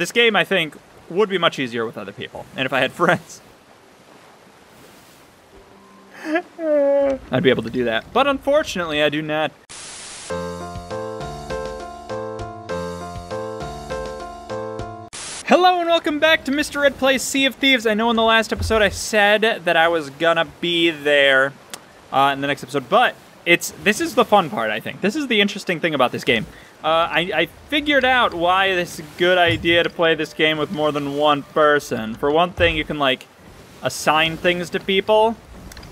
this game, I think, would be much easier with other people. And if I had friends, I'd be able to do that. But unfortunately, I do not. Hello and welcome back to MisterRed Plays Sea of Thieves. I know in the last episode I said that I was gonna be there uh, in the next episode, but it's this is the fun part. I think this is the interesting thing about this game. Uh, I, I figured out why it's a good idea to play this game with more than one person. For one thing, you can like assign things to people.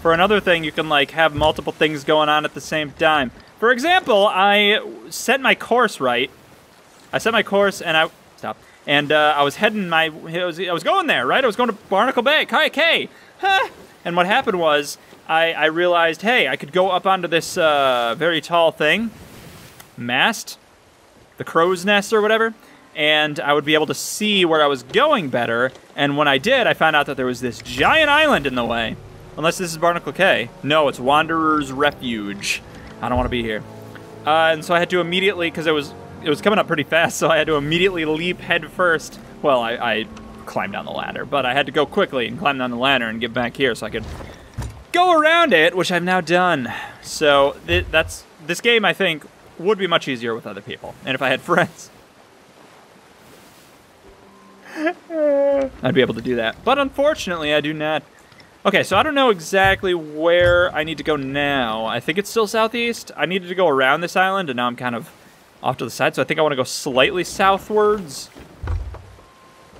For another thing, you can like have multiple things going on at the same time. For example, I set my course right. I set my course and I stop. And uh, I was heading my I was, I was going there, right? I was going to Barnacle Bay, Kayak. Huh. And what happened was I, I realized, hey, I could go up onto this uh, very tall thing, mast, the crow's nest or whatever, and I would be able to see where I was going better. And when I did, I found out that there was this giant island in the way. Unless this is Barnacle Cay. No, it's Wanderer's Refuge. I don't want to be here. Uh, and so I had to immediately, because it was it was coming up pretty fast, so I had to immediately leap head first. Well, I, I climbed down the ladder, but I had to go quickly and climb down the ladder and get back here so I could go around it, which I've now done. So th that's this game, I think, would be much easier with other people, and if I had friends. I'd be able to do that. But unfortunately, I do not. Okay, so I don't know exactly where I need to go now. I think it's still southeast. I needed to go around this island, and now I'm kind of off to the side, so I think I want to go slightly southwards.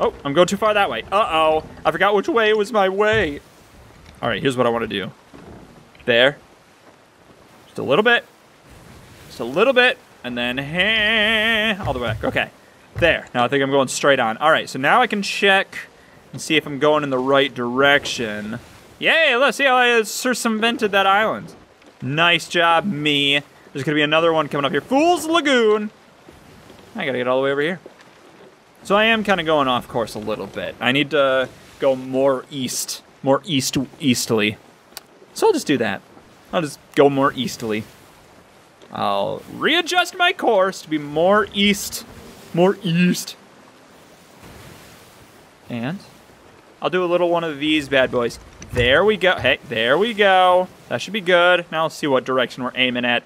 Oh, I'm going too far that way. Uh-oh. I forgot which way was my way. All right, here's what I want to do. There. Just a little bit. Just a little bit. And then eh, all the way back. Okay. There. Now I think I'm going straight on. All right, so now I can check and see if I'm going in the right direction. Yay, let's see how I circumvented that island. Nice job, me. There's gonna be another one coming up here. Fool's Lagoon. I gotta get all the way over here. So I am kind of going off course a little bit. I need to go more east, more east easterly. So I'll just do that. I'll just go more easterly. I'll readjust my course to be more east, more east. And I'll do a little one of these bad boys. There we go. Hey, there we go. That should be good. Now let's see what direction we're aiming at.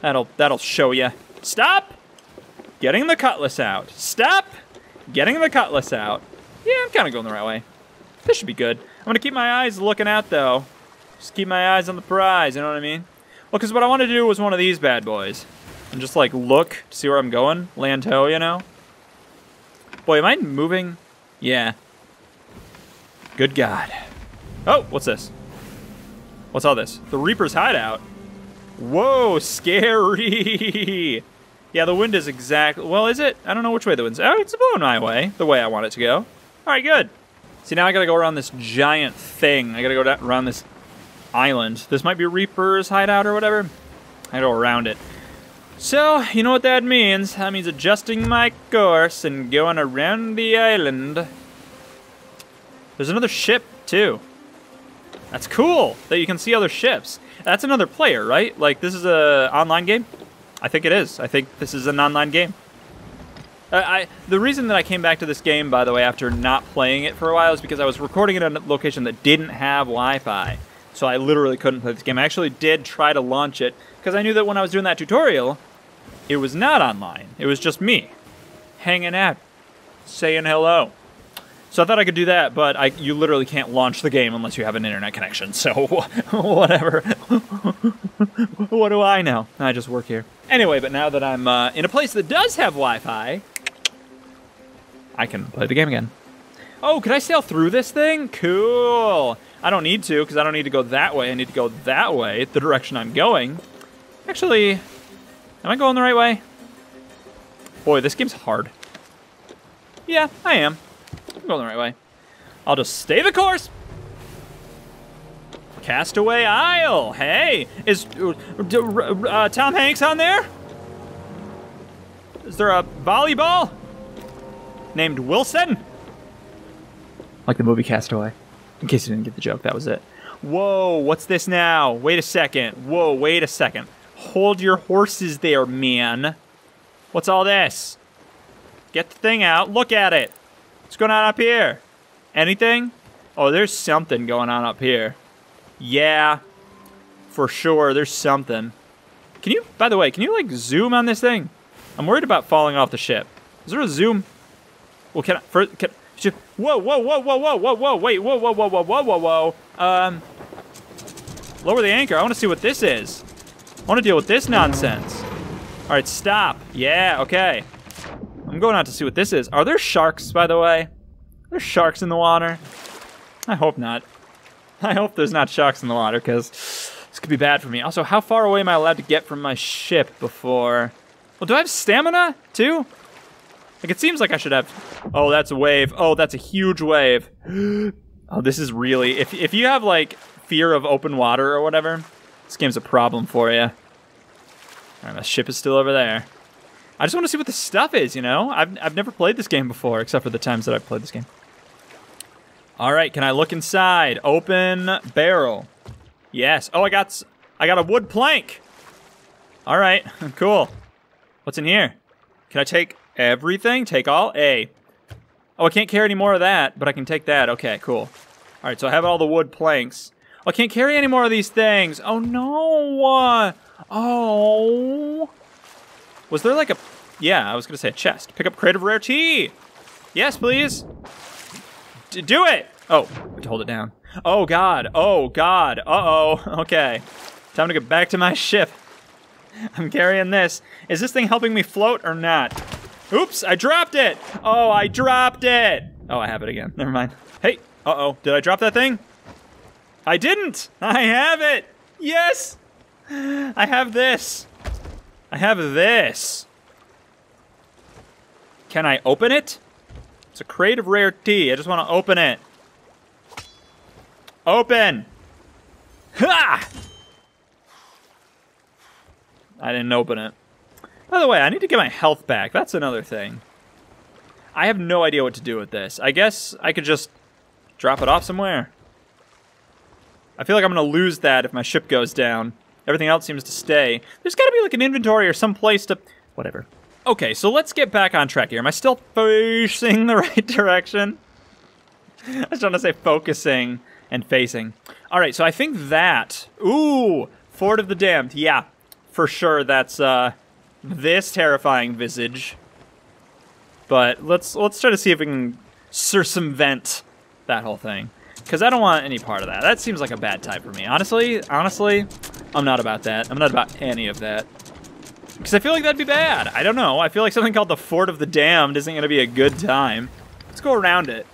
That'll that'll show you. Stop! Getting the cutlass out. Stop! Getting the cutlass out. Yeah, I'm kind of going the right way. This should be good. I'm going to keep my eyes looking out, though. Just keep my eyes on the prize, you know what I mean? Well, because what I wanted to do was one of these bad boys. And just, like, look to see where I'm going. Land ho, you know? Boy, am I moving? Yeah. Good God. Oh, what's this? What's all this? The Reaper's hideout. Whoa, scary. yeah, the wind is exactly, well, is it? I don't know which way the wind's, oh, it's blowing my way, the way I want it to go. All right, good. See, now I gotta go around this giant thing. I gotta go around this island. This might be Reaper's hideout or whatever. I go around it. So, you know what that means. That means adjusting my course and going around the island. There's another ship, too. That's cool that you can see other ships. That's another player, right? Like, this is a online game? I think it is. I think this is an online game. Uh, I The reason that I came back to this game, by the way, after not playing it for a while is because I was recording it in a location that didn't have Wi-Fi. So I literally couldn't play this game. I actually did try to launch it because I knew that when I was doing that tutorial, it was not online. It was just me hanging out, saying hello. So I thought I could do that, but I, you literally can't launch the game unless you have an internet connection. So whatever. what do I know? I just work here. Anyway, but now that I'm uh, in a place that does have Wi-Fi, I can play the game again. Oh, can I sail through this thing? Cool. I don't need to because I don't need to go that way. I need to go that way, the direction I'm going. Actually, am I going the right way? Boy, this game's hard. Yeah, I am. I'm going the right way. I'll just stay the course. Castaway Isle. Hey, is uh, Tom Hanks on there? Is there a volleyball named Wilson? Like the movie Castaway. In case you didn't get the joke, that was it. Whoa, what's this now? Wait a second. Whoa, wait a second. Hold your horses there, man. What's all this? Get the thing out. Look at it. What's going on up here? Anything? Oh, there's something going on up here. Yeah, for sure. There's something. Can you, by the way, can you like zoom on this thing? I'm worried about falling off the ship. Is there a zoom? Well, can I, for, can, whoa, whoa, whoa, whoa, whoa, whoa, whoa, wait, whoa, whoa, whoa, whoa, whoa, whoa, whoa. Um, lower the anchor. I want to see what this is. I want to deal with this nonsense. All right, stop. Yeah, okay. I'm going out to see what this is. Are there sharks, by the way? There's sharks in the water. I hope not. I hope there's not sharks in the water, because this could be bad for me. Also, how far away am I allowed to get from my ship before... Well, do I have stamina, too? Like, it seems like I should have... Oh, that's a wave. Oh, that's a huge wave. oh, this is really... If, if you have, like, fear of open water or whatever, this game's a problem for you. All right, my ship is still over there. I just want to see what the stuff is, you know? I've, I've never played this game before, except for the times that I've played this game. All right, can I look inside? Open barrel. Yes. Oh, I got I got a wood plank. All right, cool. What's in here? Can I take everything? Take all? A. Oh, I can't carry any more of that, but I can take that. Okay, cool. All right, so I have all the wood planks. Oh, I can't carry any more of these things. Oh, no. Uh, oh. Was there like a... Yeah, I was going to say a chest. Pick up crate of rare tea. Yes, please. D do it. Oh, to hold it down. Oh, God. Oh, God. Uh-oh. Okay. Time to get back to my ship. I'm carrying this. Is this thing helping me float or not? Oops, I dropped it. Oh, I dropped it. Oh, I have it again. Never mind. Hey, uh-oh. Did I drop that thing? I didn't. I have it. Yes. I have this. I have this. Can I open it? It's a crate of rare tea. I just want to open it. Open! Ha! I didn't open it. By the way, I need to get my health back. That's another thing. I have no idea what to do with this. I guess I could just drop it off somewhere. I feel like I'm going to lose that if my ship goes down. Everything else seems to stay. There's got to be like an inventory or some place to... Whatever. Okay, so let's get back on track here. Am I still facing the right direction? I was trying to say focusing and facing. All right, so I think that... Ooh! Fort of the Damned. Yeah, for sure that's uh, this terrifying visage. But let's let's try to see if we can circumvent that whole thing. Because I don't want any part of that. That seems like a bad type for me. Honestly, honestly, I'm not about that. I'm not about any of that. Because I feel like that'd be bad. I don't know. I feel like something called the Fort of the Damned isn't going to be a good time. Let's go around it.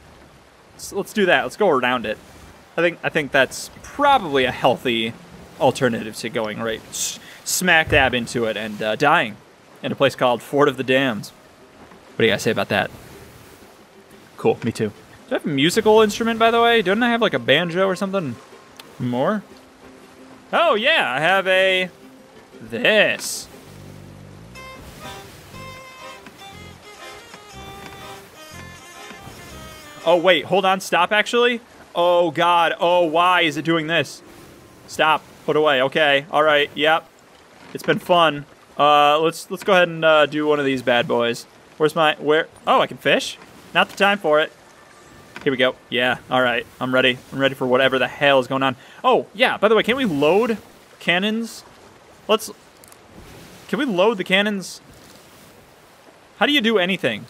Let's, let's do that. Let's go around it. I think I think that's probably a healthy alternative to going right smack dab into it and uh, dying in a place called Fort of the Damned. What do you guys say about that? Cool, me too. Do I have a musical instrument, by the way? Don't I have like a banjo or something more? Oh, yeah, I have a... This. Oh, wait, hold on, stop, actually? Oh, God, oh, why is it doing this? Stop, put away, okay, all right, yep. It's been fun. Uh, let's let's go ahead and uh, do one of these bad boys. Where's my, where? Oh, I can fish? Not the time for it. Here we go. Yeah, all right. I'm ready. I'm ready for whatever the hell is going on. Oh, yeah, by the way, can't we load cannons? Let's... Can we load the cannons? How do you do anything?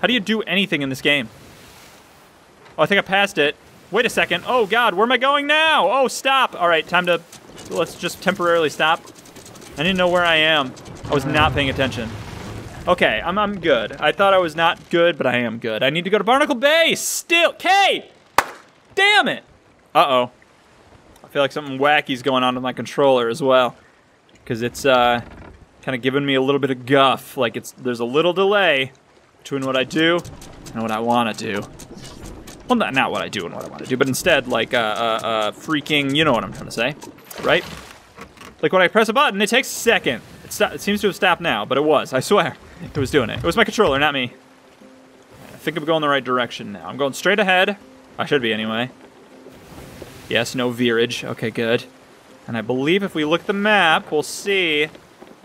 How do you do anything in this game? Oh, I think I passed it. Wait a second. Oh, God, where am I going now? Oh, stop. All right, time to... Let's just temporarily stop. I didn't know where I am. I was not paying attention. Okay, I'm, I'm good. I thought I was not good, but I am good. I need to go to Barnacle Bay still. Cay! Damn it! Uh-oh. I feel like something wacky's going on with my controller as well. Because it's uh, kind of giving me a little bit of guff. Like it's there's a little delay between what I do and what I want to do. Well, not, not what I do and what I want to do, but instead, like, uh, uh, uh, freaking, you know what I'm trying to say, right? Like when I press a button, it takes a second. It, it seems to have stopped now, but it was, I swear. It was doing it. It was my controller, not me. I think I'm going the right direction now. I'm going straight ahead. I should be anyway. Yes, no veerage. Okay, good. And I believe if we look at the map, we'll see...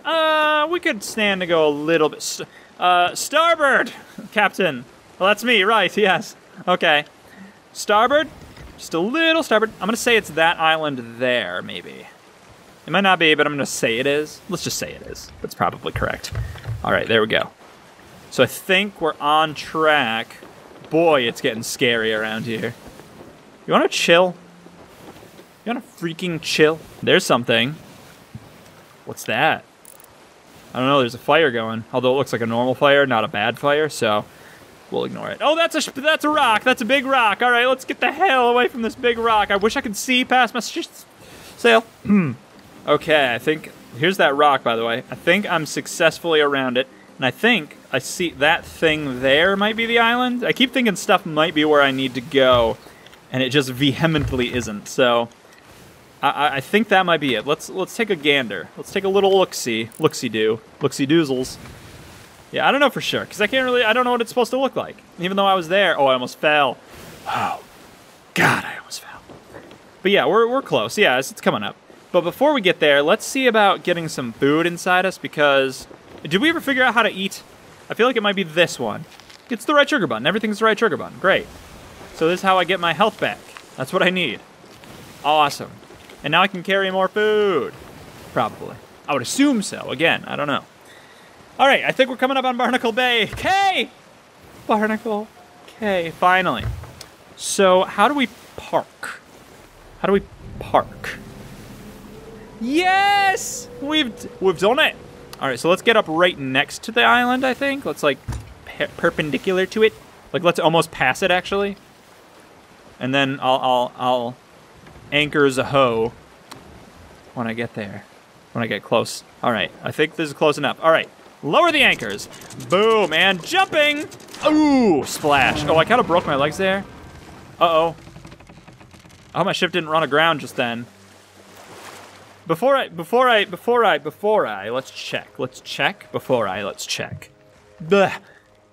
Uh, we could stand to go a little bit... St uh, starboard, Captain. Well, that's me, right? Yes. Okay. Starboard, just a little starboard. I'm gonna say it's that island there, maybe. It might not be, but I'm gonna say it is. Let's just say it is. That's probably correct. All right, there we go. So I think we're on track. Boy, it's getting scary around here. You wanna chill? You wanna freaking chill? There's something. What's that? I don't know, there's a fire going. Although it looks like a normal fire, not a bad fire, so we'll ignore it. Oh, that's a that's a rock. That's a big rock. All right, let's get the hell away from this big rock. I wish I could see past my sail. okay, I think here's that rock, by the way. I think I'm successfully around it, and I think I see that thing there might be the island. I keep thinking stuff might be where I need to go, and it just vehemently isn't. So I, I think that might be it. Let's let's take a gander. Let's take a little look-see, look-see-do, look-see-doozles. Yeah, I don't know for sure because I can't really. I don't know what it's supposed to look like. Even though I was there. Oh, I almost fell. Oh, God, I almost fell. But yeah, we're we're close. Yeah, it's, it's coming up. But before we get there, let's see about getting some food inside us because did we ever figure out how to eat? I feel like it might be this one. It's the right shoulder button. Everything's the right shoulder button. Great. So this is how I get my health back. That's what I need. Awesome. And now I can carry more food. Probably. I would assume so. Again, I don't know. All right, I think we're coming up on Barnacle Bay. Cay! Barnacle. Cay, finally. So, how do we park? How do we park? Yes! We've we've done it. All right, so let's get up right next to the island, I think. Let's like per perpendicular to it. Like let's almost pass it actually. And then I'll I'll I'll anchor Zaho when I get there. When I get close. All right, I think this is close enough. All right, lower the anchors. Boom, and jumping. Ooh, splash. Oh, I kind of broke my legs there. Uh-oh. Hope my ship didn't run aground just then. Before I, before I, before I, before I, let's check. Let's check. Before I, let's check. Blech.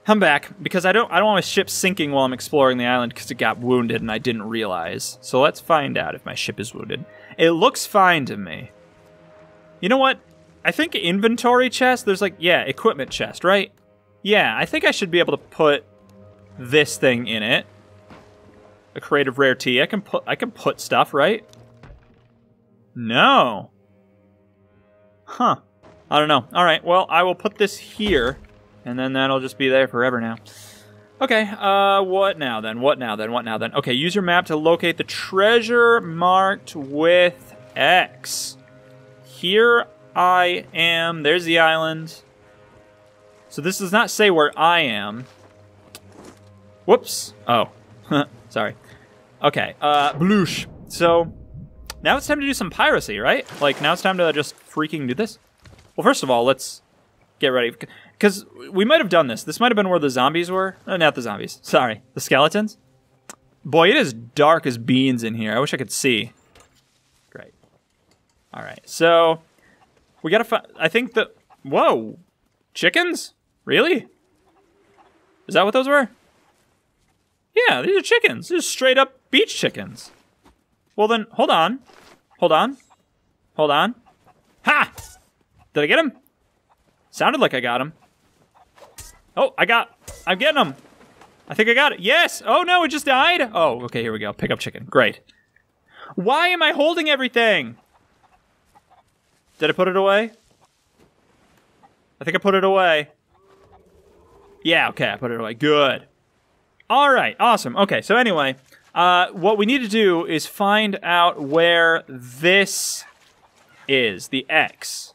I'm back because I don't I don't want my ship sinking while I'm exploring the island because it got wounded and I didn't realize. So let's find out if my ship is wounded. It looks fine to me. You know what? I think inventory chest. There's like yeah, equipment chest, right? Yeah, I think I should be able to put this thing in it. A crate of rare tea. I can put I can put stuff, right? No. Huh. I don't know. All right. Well, I will put this here and then that'll just be there forever now. Okay, uh, what now then? What now then? What now then? Okay, use your map to locate the treasure marked with X. Here I am. There's the island. So this does not say where I am. Whoops. Oh. Sorry. Okay, uh, bloosh. So, now it's time to do some piracy, right? Like, now it's time to just freaking do this. Well, first of all, let's get ready. Because we might have done this. This might have been where the zombies were. Oh, not the zombies. Sorry. The skeletons. Boy, it is dark as beans in here. I wish I could see. Great. All right. So, we got to find... I think the... Whoa. Chickens? Really? Is that what those were? Yeah, these are chickens. These are straight up beach chickens. Well then, hold on. Hold on. Hold on. Ha! Did I get him? Sounded like I got him. Oh, I got, I'm getting him. I think I got it. Yes. Oh no, it just died. Oh, okay, here we go. Pick up chicken. Great. Why am I holding everything? Did I put it away? I think I put it away. Yeah, okay, I put it away. Good. All right, awesome. Okay, so anyway, uh, what we need to do is find out where this is, the X.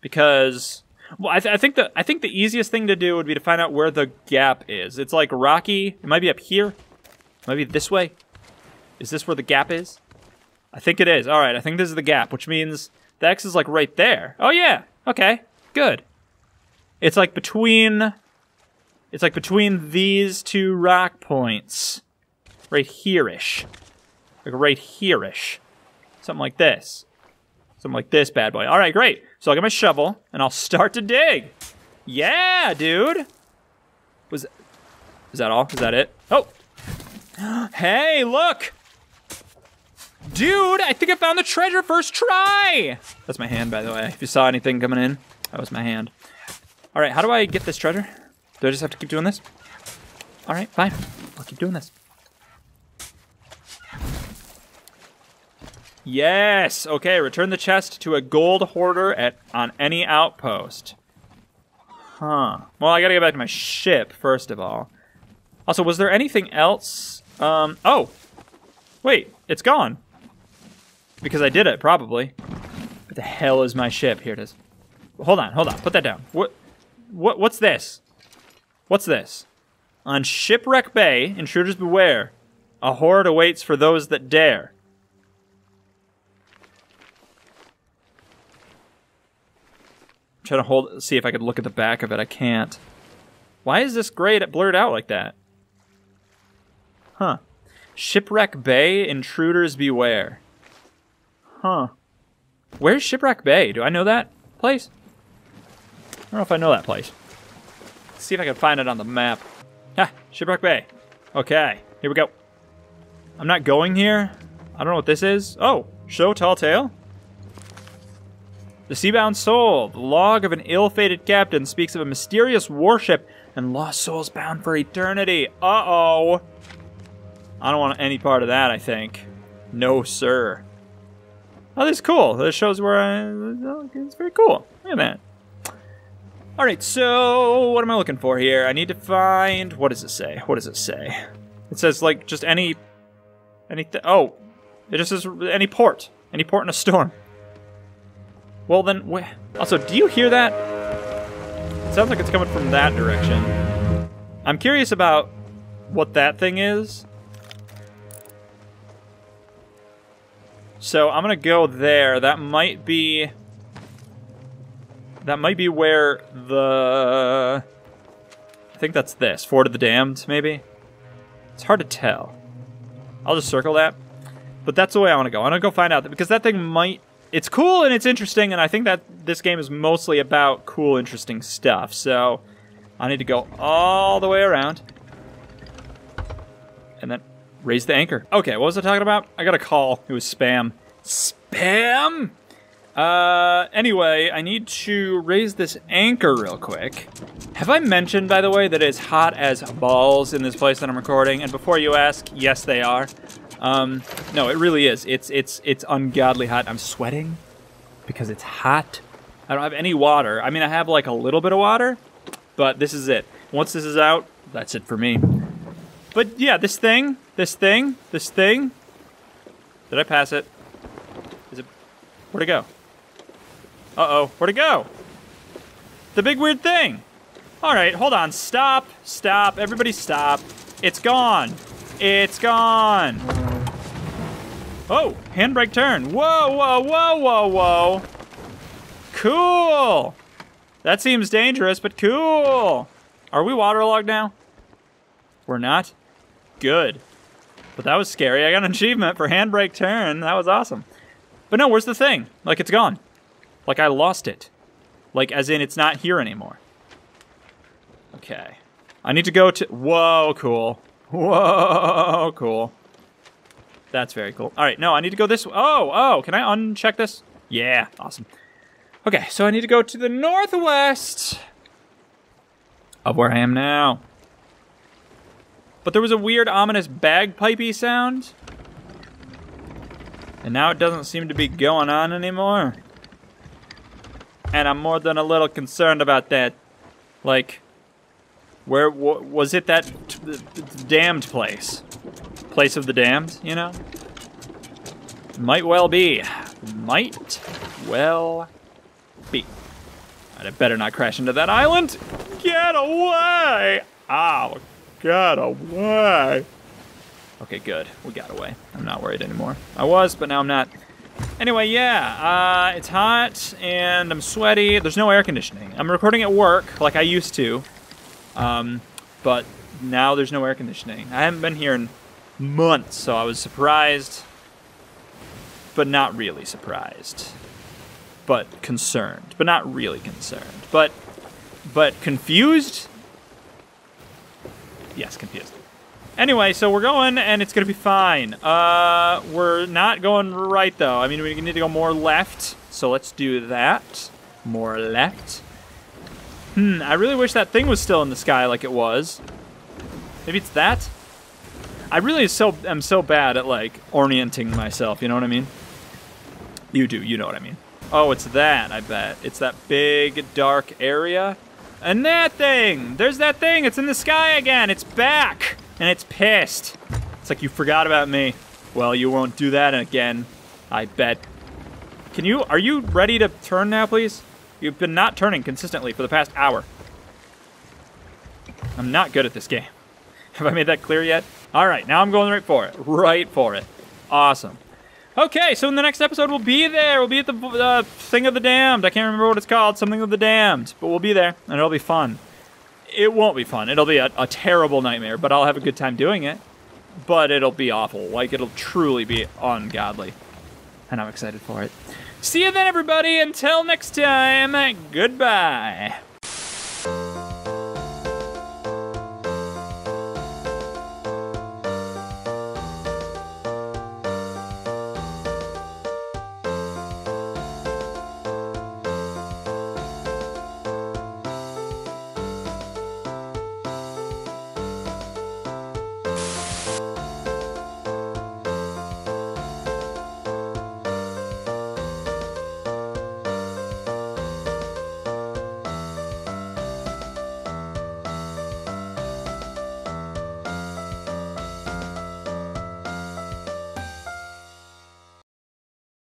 Because well, I, th I, think the I think the easiest thing to do would be to find out where the gap is. It's like rocky. It might be up here. It might be this way. Is this where the gap is? I think it is. All right, I think this is the gap, which means the X is like right there. Oh yeah. Okay. Good. It's like between. It's like between these two rock points, right here-ish, like right here-ish, something like this. Something like this bad boy. All right, great. So I'll get my shovel and I'll start to dig. Yeah, dude. Was is that all? Is that it? Oh. Hey, look. Dude, I think I found the treasure first try. That's my hand, by the way. If you saw anything coming in, that was my hand. All right, how do I get this treasure? Do I just have to keep doing this? All right, fine. I'll keep doing this. Yes. Okay. Return the chest to a gold hoarder at on any outpost. Huh. Well, I gotta get back to my ship first of all. Also, was there anything else? Um. Oh. Wait. It's gone. Because I did it probably. What the hell is my ship? Here it is. Hold on. Hold on. Put that down. What? What? What's this? What's this? On Shipwreck Bay, intruders beware. A horde awaits for those that dare. Trying to hold, see if I could look at the back of it. I can't. Why is this gray blurred out like that? Huh. Shipwreck Bay, intruders beware. Huh. Where's Shipwreck Bay? Do I know that place? I don't know if I know that place. Let's see if I can find it on the map. Ah, Shipwreck Bay. Okay, here we go. I'm not going here. I don't know what this is. Oh, show tall tale. The Seabound Soul, the log of an ill-fated captain, speaks of a mysterious warship and lost souls bound for eternity. Uh-oh. I don't want any part of that, I think. No, sir. Oh, this is cool. This shows where I... Oh, it's very cool. Look at that. Alright, so what am I looking for here? I need to find... What does it say? What does it say? It says, like, just any... Any... Oh. It just says any port. Any port in a storm. Well, then... Wh also, do you hear that? It sounds like it's coming from that direction. I'm curious about what that thing is. So I'm gonna go there. That might be... That might be where the... I think that's this. Fort of the Damned, maybe? It's hard to tell. I'll just circle that. But that's the way I want to go. I want to go find out, because that thing might... It's cool and it's interesting, and I think that this game is mostly about cool, interesting stuff. So I need to go all the way around. And then raise the anchor. Okay, what was I talking about? I got a call. It was spam. Spam? Uh, anyway, I need to raise this anchor real quick. Have I mentioned, by the way, that it's hot as balls in this place that I'm recording? And before you ask, yes, they are. Um, no, it really is. It's it's it's ungodly hot. I'm sweating because it's hot. I don't have any water. I mean, I have like a little bit of water, but this is it. Once this is out, that's it for me. But yeah, this thing, this thing, this thing. Did I pass it? Is it? Where'd it go? Uh-oh, where'd it go? The big weird thing. All right, hold on. Stop, stop. Everybody stop. It's gone. It's gone. Oh, handbrake turn. Whoa, whoa, whoa, whoa, whoa. Cool. That seems dangerous, but cool. Are we waterlogged now? We're not? Good. But that was scary. I got an achievement for handbrake turn. That was awesome. But no, where's the thing? Like, it's gone. Like I lost it. Like as in it's not here anymore. Okay. I need to go to... Whoa, cool. Whoa, cool. That's very cool. All right, no, I need to go this... Oh, oh, can I uncheck this? Yeah, awesome. Okay, so I need to go to the northwest of where I am now. But there was a weird, ominous bagpipey sound. And now it doesn't seem to be going on anymore and I'm more than a little concerned about that. Like, where was it that damned place? Place of the damned, you know? Might well be. Might well be. I better not crash into that island. Get away! Oh, get away. Okay, good. We got away. I'm not worried anymore. I was, but now I'm not. Anyway, yeah, uh, it's hot and I'm sweaty. There's no air conditioning. I'm recording at work like I used to, um, but now there's no air conditioning. I haven't been here in months, so I was surprised, but not really surprised. But concerned, but not really concerned. But, but confused? Yes, confused. Anyway, so we're going, and it's to be fine. Uh, we're not going right, though. I mean, we need to go more left, so let's do that. More left. Hmm, I really wish that thing was still in the sky like it was. Maybe it's that? I really so am so bad at like orienting myself, you know what I mean? You do, you know what I mean. Oh, it's that, I bet. It's that big dark area. And that thing! There's that thing! It's in the sky again! It's back! And it's pissed. It's like you forgot about me. Well, you won't do that again. I bet. Can you, are you ready to turn now, please? You've been not turning consistently for the past hour. I'm not good at this game. Have I made that clear yet? All right, now I'm going right for it. Right for it. Awesome. Okay, so in the next episode, we'll be there. We'll be at the uh, Thing of the Damned. I can't remember what it's called. Something of the Damned. But we'll be there, and it'll be fun. It won't be fun. It'll be a, a terrible nightmare, but I'll have a good time doing it. But it'll be awful. Like, it'll truly be ungodly. And I'm excited for it. See you then, everybody. Until next time, goodbye.